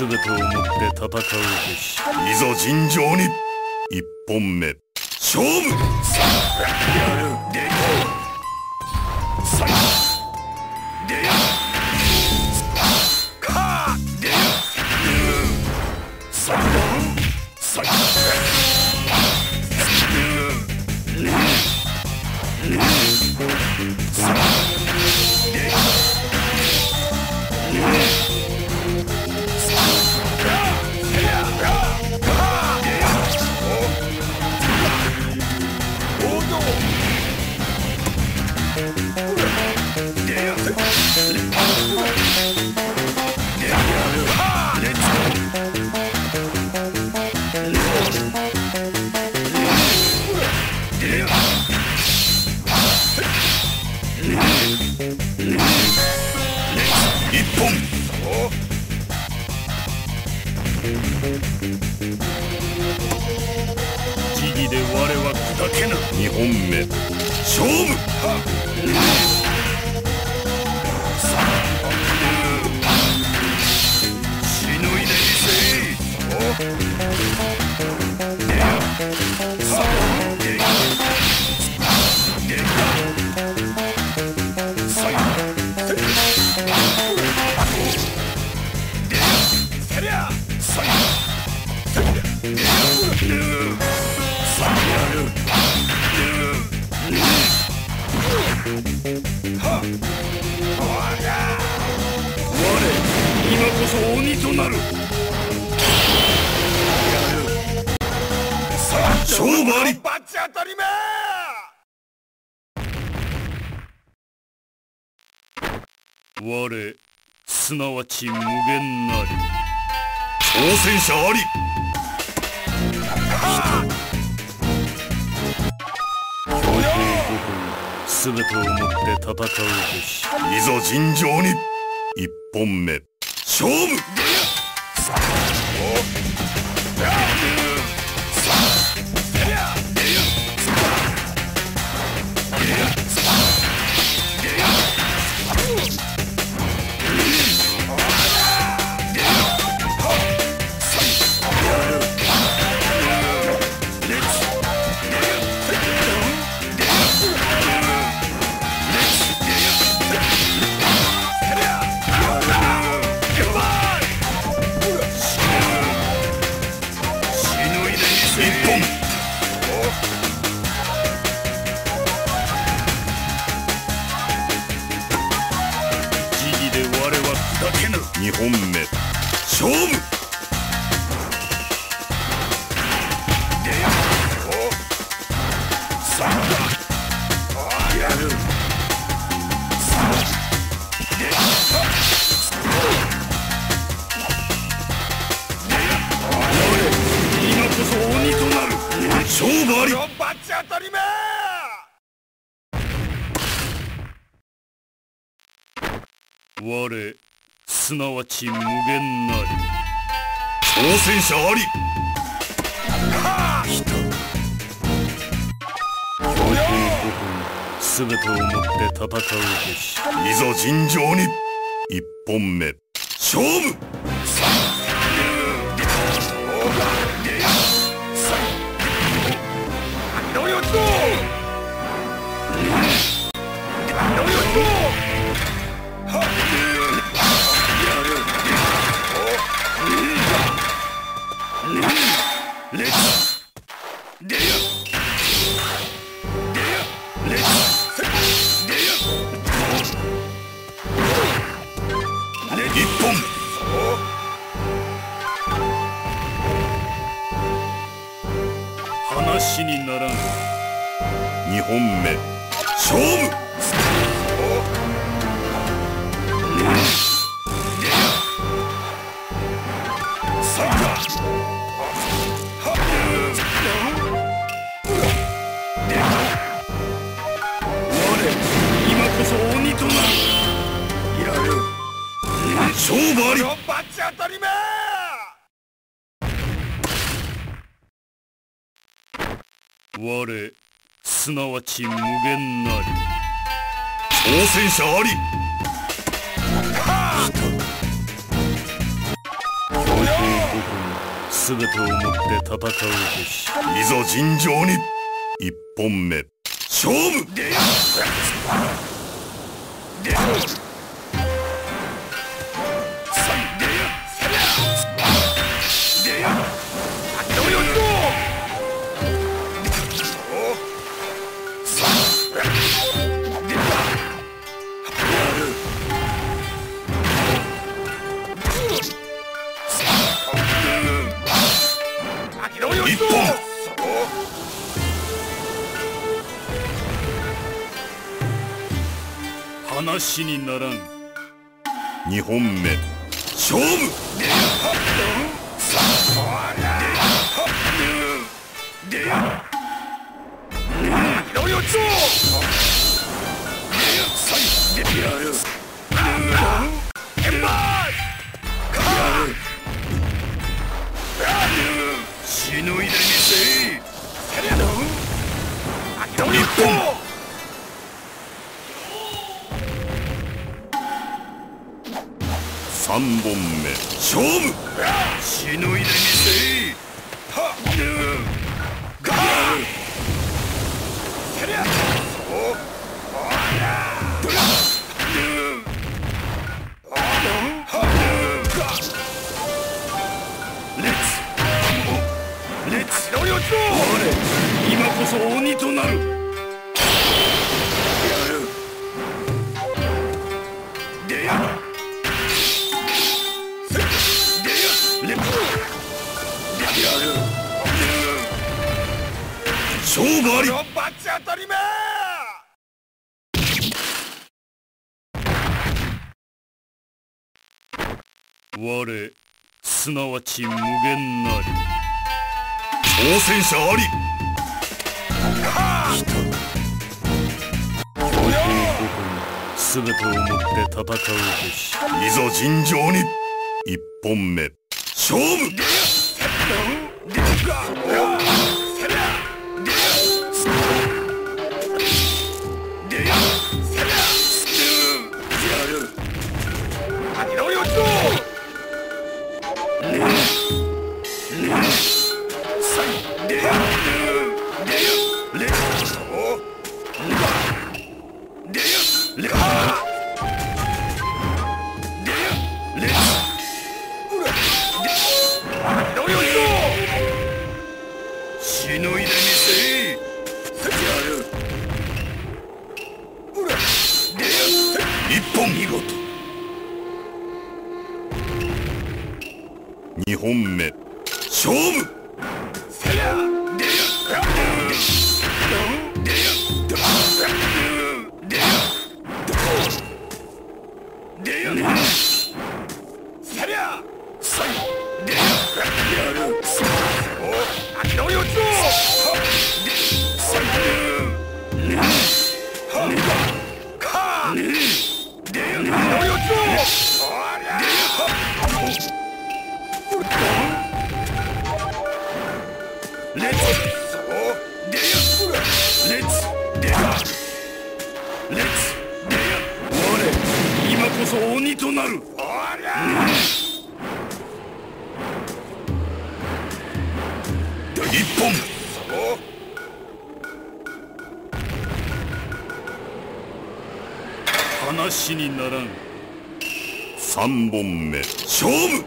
全てをもって戦うべし。いざ尋常に。一本目。勝負だけな2本目。勝負！そ鬼となる。さあ勝負あり。バチ当たりめ！我すなわち無限なり。挑戦者あり。全てをもって戦うべし。いざ尋常に。一本目勝負。時義で我はだけな二本目。勝負。さあやる。今こそ鬼となる。勝負ありバチ当たりめ我すなわち無限なり。挑戦者あり。皇帝五分全てをもって戦うべし。いざ尋常に。1本目。勝負。話にならん。2本目。勝負。勝負あり。バチ当たりめ我すなわち無限なり。挑戦者あり。全てをもって戦うべし。いざ尋常に。一本目。勝負。で死にならん。二本目勝負。三本目。勝負。しのいでみせはっ。ガーせりゃおおらドラレッツレッツ今こそ鬼となるあり。バチ当たりめ！我すなわち無限なり。挑戦者あり。公平ごとに全てをもって戦うべしいざ尋常に一本目勝負本目。鬼となる。おりゃ一本。話にならん。三本目。勝負。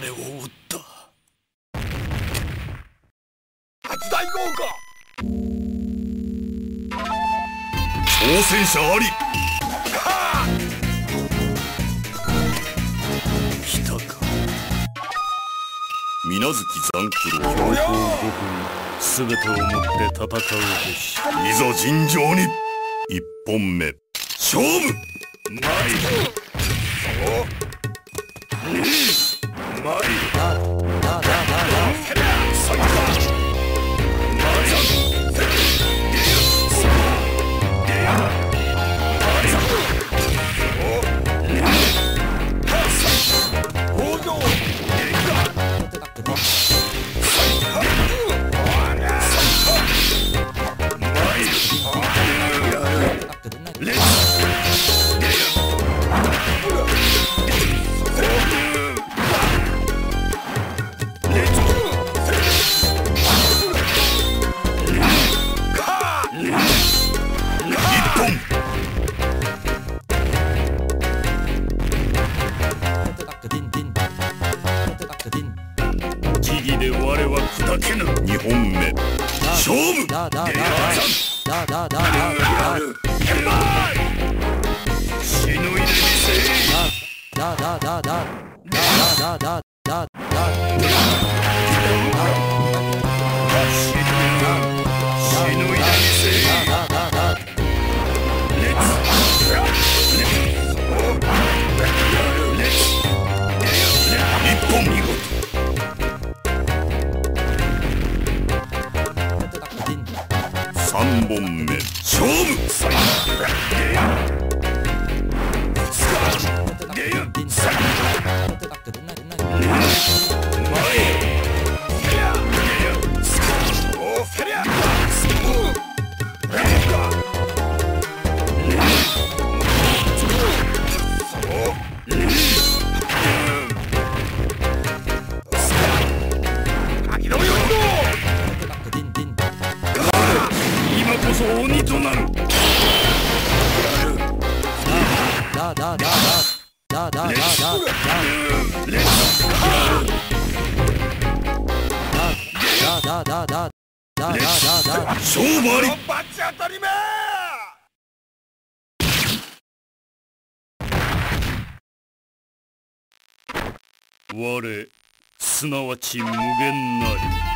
ぞ我を撃った？初大豪華！挑戦者あり！来たか。水無月残九郎強行5分全てをもって戦うべし。いざ尋常に！一本目。勝負！参るお我は砕けぬ二本目。勝負！レイダだだ死ぬ入れにせい Boom. だだだだだだだだだだだだだだ勝負ありバチ当たりめ我すなわち無限なり